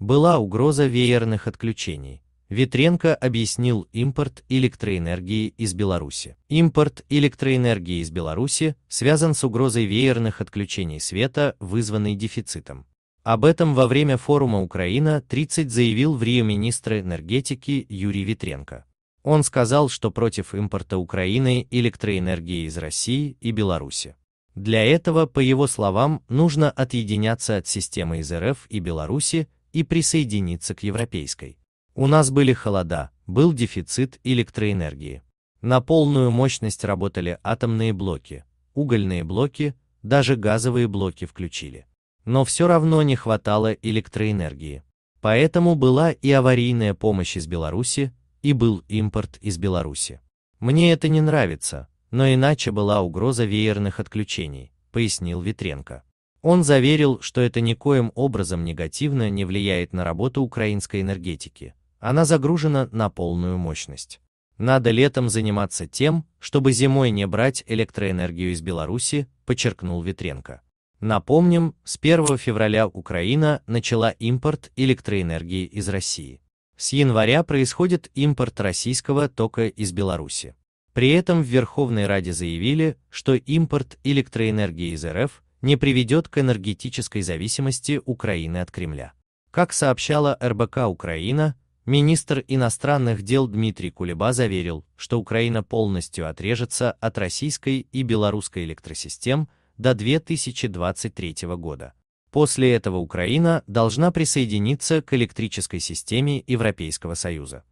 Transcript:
была угроза веерных отключений. Ветренко объяснил импорт электроэнергии из Беларуси. Импорт электроэнергии из Беларуси связан с угрозой веерных отключений света, вызванной дефицитом. Об этом во время форума Украина-30 заявил в Рио министр энергетики Юрий Ветренко. Он сказал, что против импорта Украины электроэнергии из России и Беларуси. Для этого, по его словам, нужно отъединяться от системы из РФ и Беларуси и присоединиться к европейской. У нас были холода, был дефицит электроэнергии. На полную мощность работали атомные блоки, угольные блоки, даже газовые блоки включили. Но все равно не хватало электроэнергии. Поэтому была и аварийная помощь из Беларуси, и был импорт из Беларуси. Мне это не нравится, но иначе была угроза веерных отключений, пояснил Ветренко. Он заверил, что это никоим образом негативно не влияет на работу украинской энергетики, она загружена на полную мощность. Надо летом заниматься тем, чтобы зимой не брать электроэнергию из Беларуси, подчеркнул Ветренко. Напомним, с 1 февраля Украина начала импорт электроэнергии из России. С января происходит импорт российского тока из Беларуси. При этом в Верховной Раде заявили, что импорт электроэнергии из РФ не приведет к энергетической зависимости Украины от Кремля. Как сообщала РБК Украина, Министр иностранных дел Дмитрий Кулеба заверил, что Украина полностью отрежется от российской и белорусской электросистем до 2023 года. После этого Украина должна присоединиться к электрической системе Европейского Союза.